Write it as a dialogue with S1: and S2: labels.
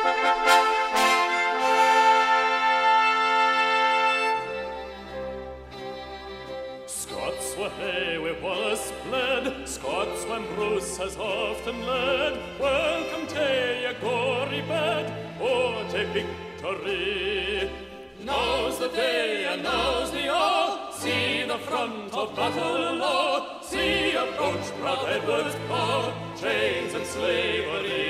S1: Scots wha hae where Wallace bled, Scots when Bruce has often led. Welcome to your gory bed, oh, to victory. Now's the day and now's the hour, see the front of battle law, see approach proud Edward's car, chains and slavery.